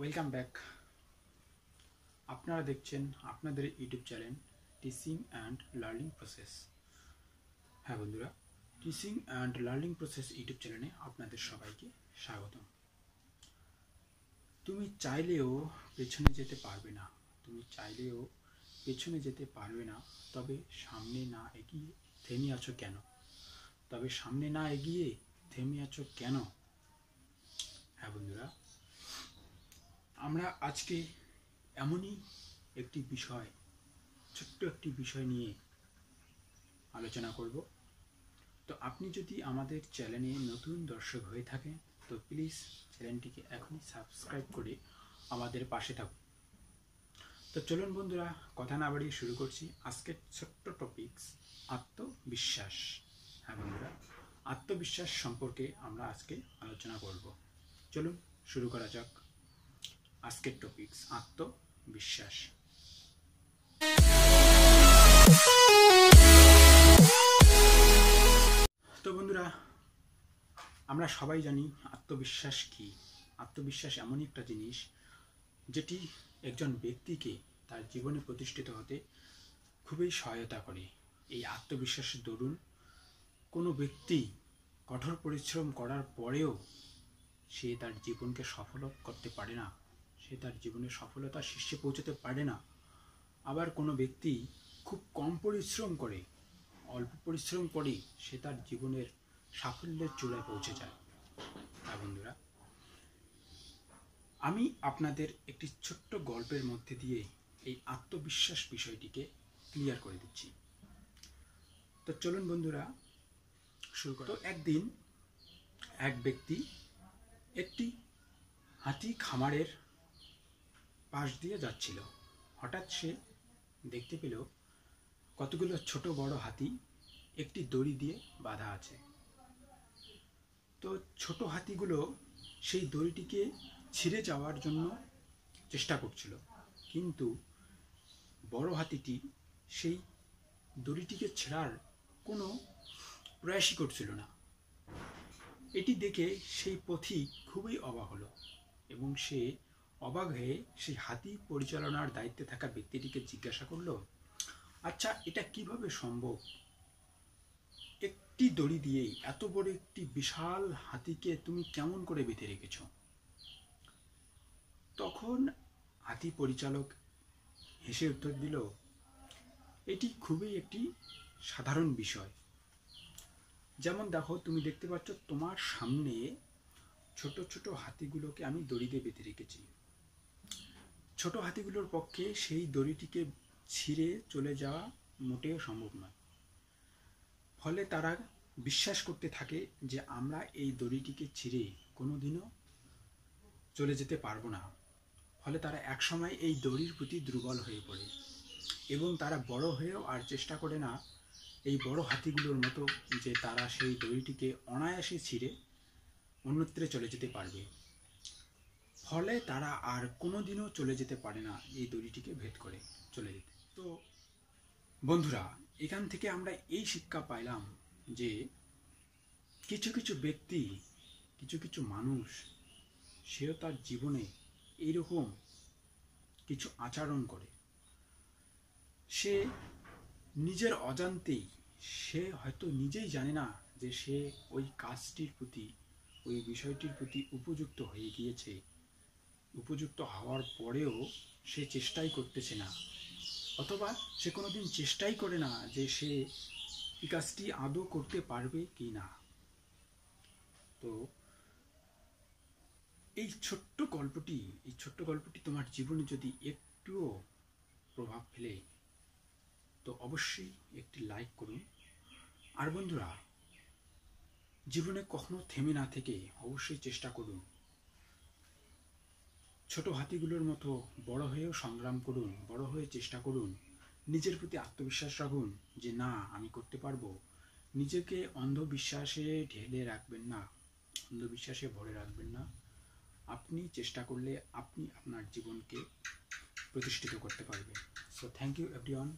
Welcome back আপনারা দেখছেন আপনাদের YouTube channel teaching and learning process. হ্যাঁ বন্ধুরা, teaching and learning process YouTube চ্যানেলে আপনাদের সবাইকে স্বাগতম। তুমি চাইলেও পেছনে যেতে পারবে না, তুমি চাইলেও পেছনে যেতে পারবে না, তবে সামনে না এগিয়ে থেমে আছো কেন? তবে সামনে না এগিয়ে থেমে আছো কেন? হ্যাঁ বন্ধুরা আমরা আজকে এমনই একটি বিষয়, ছোট্ট একটি বিষয় নিয়ে আলোচনা করব। তো আপনি যদি আমাদের চ্যানেলে নতুন দর্শক হয়ে থাকেন, তো প্লিজ চ্যানেলটিকে এখনই সাবস্ক্রাইব করে আমাদের পাশে থাকুন। তো চলুন বন্ধুরা, কথা না বাড়িয়ে শুরু করছি আজকের ছোট্ট টপিকস আত্মবিশ্বাস। হ্যাঁ বন্ধুরা, আত্মবিশ্বাস সম্পর্কে আমরা আজকে আলোচনা করব। চলুন শুরু করা যাক। আজকের টপিকস আত্মবিশ্বাস। তো বন্ধুরা, আমরা সবাই জানি আত্মবিশ্বাস কি। আত্মবিশ্বাস এমনই একটা জিনিস, যেটি একজন ব্যক্তিকে তার জীবনে প্রতিষ্ঠিত হতে খুবই সহায়তা করে। এই আত্মবিশ্বাসের দরুন কোনো ব্যক্তি কঠোর পরিশ্রম করার পরেও সে তার জীবনকে সফল করতে পারে না। সে তার জীবনে সফলতার শীর্ষে পৌঁছতে পারে না। আবার কোনো ব্যক্তি খুব কম পরিশ্রম করে, অল্প পরিশ্রম করে সে তার জীবনের সাফল্যের চূড়ায় পৌঁছে যায়। হ্যাঁ বন্ধুরা, আমি আপনাদের একটি ছোট্ট গল্পের মধ্যে দিয়ে এই আত্মবিশ্বাস বিষয়টিকে ক্লিয়ার করে দিচ্ছি। তো চলুন বন্ধুরা, শুরু করা। তো একদিন এক ব্যক্তি একটি হাতি খামারের পাশ দিয়ে যাচ্ছিল। হঠাৎ সে দেখতে পেল কতগুলো ছোট বড় হাতি একটি দড়ি দিয়ে বাঁধা আছে। তো ছোট হাতিগুলো সেই দড়িটিকে ছিঁড়ে যাওয়ার জন্য চেষ্টা করছিল। কিন্তু বড় হাতিটি সেই দড়িটিকে ছেঁড়ার কোনো প্রয়াসই করছিল না। এটি দেখে সেই পথিক খুবই অবাক হলো এবং সে অবাক হয়ে সেই হাতি পরিচালনার দায়িত্বে থাকা ব্যক্তিটিকে জিজ্ঞাসা করল আচ্ছা এটা কীভাবে সম্ভব? একটি দড়ি দিয়েই এত বড় একটি বিশাল হাতিকে তুমি কেমন করে বেঁধে রেখেছ? তখন হাতি পরিচালক হেসে উত্তর দিল, এটি খুবই একটি সাধারণ বিষয়। যেমন দেখো, তুমি দেখতে পাচ্ছ তোমার সামনে ছোট ছোট হাতিগুলোকে আমি দড়িতে বেঁধে রেখেছি। ছোট হাতিগুলোর পক্ষে সেই দড়িটিকে ছিঁড়ে চলে যাওয়া মোটেও সম্ভব নয়। ফলে তারা বিশ্বাস করতে থাকে যে আমরা এই দড়িটিকে ছিঁড়ে কোনোদিনও চলে যেতে পারব না। ফলে তারা একসময় এই দড়ির প্রতি দুর্বল হয়ে পড়ে এবং তারা বড় হয়েও আর চেষ্টা করে না এই বড় হাতিগুলোর মতো যে তারা সেই দড়িটিকে অনায়াসে ছিঁড়ে অন্যত্রে চলে যেতে পারবে। ফলে তারা আর কোনোদিনও চলে যেতে পারে না এই দড়িটিকে ভেদ করে চলে যেতে। তো বন্ধুরা, এখান থেকে আমরা এই শিক্ষা পাইলাম যে কিছু কিছু ব্যক্তি, কিছু কিছু মানুষ, সেও তার জীবনে এইরকম কিছু আচরণ করে। সে নিজের অজান্তেই, সে হয়তো নিজেই জানে না যে সে ওই কাজটির প্রতি, ওই বিষয়টির প্রতি উপযুক্ত হয়ে গিয়েছে। উপযুক্ত হওয়ার পরেও সে চেষ্টাই করতেছে না। অথবা সে কোনোদিন চেষ্টাই করে না যে সে এই কাজটি আদৌ করতে পারবে কি না। তো এই ছোট্ট গল্পটি, এই ছোট্ট গল্পটি তোমার জীবনে যদি একটুও প্রভাব ফেলে, তো অবশ্যই একটি লাইক করুন। আর বন্ধুরা, জীবনে কখনো থেমে না থেকে অবশ্যই চেষ্টা করুন। ছোট হাতিগুলোর মতো বড় হয়েও সংগ্রাম করুন, বড় হয়ে চেষ্টা করুন। নিজের প্রতি আত্মবিশ্বাস রাখুন যে, না, আমি করতে পারব। নিজেকে অন্ধবিশ্বাসে ঢেলে রাখবেন না। অন্ধবিশ্বাসে ভরে রাখবেন না। আপনি চেষ্টা করলে আপনি আপনার জীবনকে প্রতিষ্ঠিত করতে পারবেন। So thank you everyone